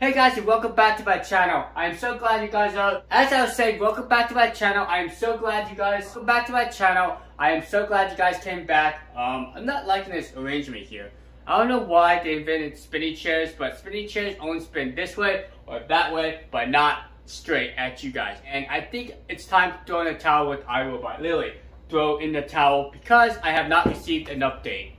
Hey guys and welcome back to my channel. I am so glad you guys are, as I was saying, welcome back to my channel. I am so glad you guys, welcome back to my channel. I am so glad you guys came back. Um, I'm not liking this arrangement here. I don't know why they invented spinny chairs, but spinny chairs only spin this way or that way, but not straight at you guys. And I think it's time to throw in the towel with iRobot. Lily. throw in the towel because I have not received an update.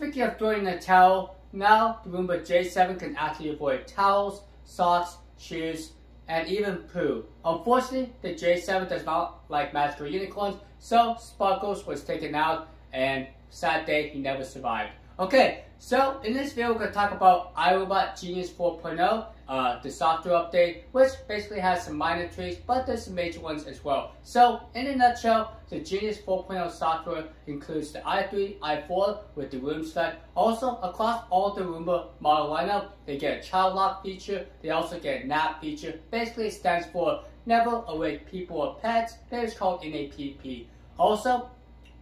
Speaking of throwing a towel, now the Roomba J7 can actually avoid towels, socks, shoes, and even poo. Unfortunately, the J7 does not like magical unicorns, so Sparkles was taken out, and sad day, he never survived. Okay, so in this video, we're going to talk about iRobot Genius 4.0, uh, the software update, which basically has some minor tweaks, but there's some major ones as well. So, in a nutshell, the Genius 4.0 software includes the i3, i4 with the room select. Also, across all the Roomba model lineup, they get a child lock feature. They also get a nap feature. Basically, it stands for Never Awake People or Pets. That is called NAPP. Also,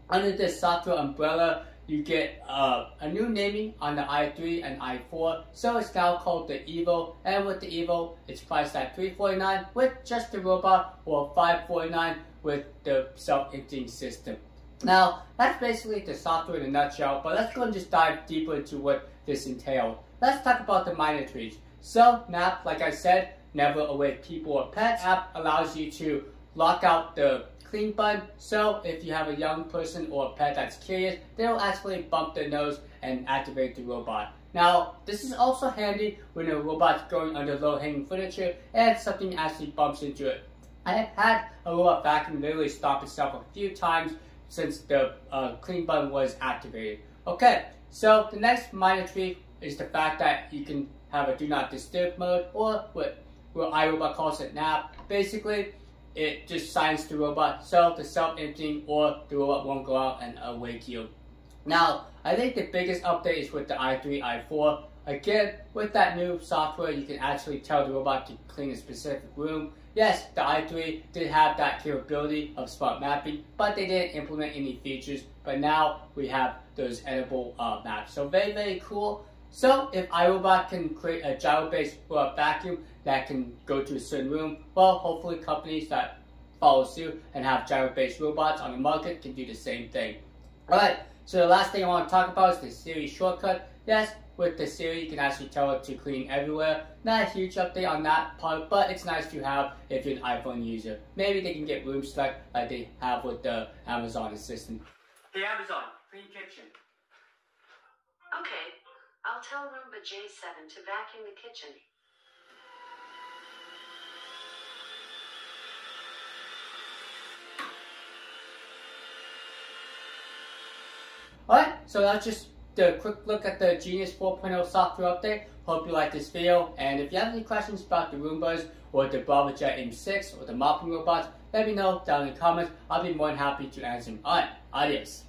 under this software umbrella, you get uh, a new naming on the i3 and i4, so it's now called the Evo, and with the Evo, it's priced at 349 with just the robot, or 549 with the self-emptying system. Now, that's basically the software in a nutshell, but let's go and just dive deeper into what this entails. Let's talk about the minor tweaks. So, NAP, like I said, Never Awake People or Pets app allows you to lock out the clean button. So if you have a young person or a pet that's curious, they'll actually bump their nose and activate the robot. Now, this is also handy when a robot's going under low-hanging furniture and something actually bumps into it. I have had a robot vacuum literally stop itself a few times since the uh, clean button was activated. Okay, so the next minor tweak is the fact that you can have a do not disturb mode or what, what iRobot calls it nap. Basically, it just signs the robot self to self-emptying or the robot won't go out and awake you. Now, I think the biggest update is with the i3, i4. Again, with that new software, you can actually tell the robot to clean a specific room. Yes, the i3 did have that capability of smart mapping, but they didn't implement any features. But now we have those edible uh, maps. So very, very cool. So if iRobot can create a gyro-based robot uh, vacuum that can go to a certain room, well, hopefully companies that follow suit and have gyro-based robots on the market can do the same thing. Alright, so the last thing I want to talk about is the Siri shortcut. Yes, with the Siri, you can actually tell it to clean everywhere. Not a huge update on that part, but it's nice to have if you're an iPhone user. Maybe they can get room select like they have with the Amazon Assistant. Hey Amazon, clean kitchen. Okay, I'll tell Roomba J7 to vacuum the kitchen. Alright, so that's just the quick look at the Genius 4.0 software update. Hope you liked this video, and if you have any questions about the Roombas, or the Braava Jet M6, or the mopping robots, let me know down in the comments. I'll be more than happy to answer them. Alright, adios.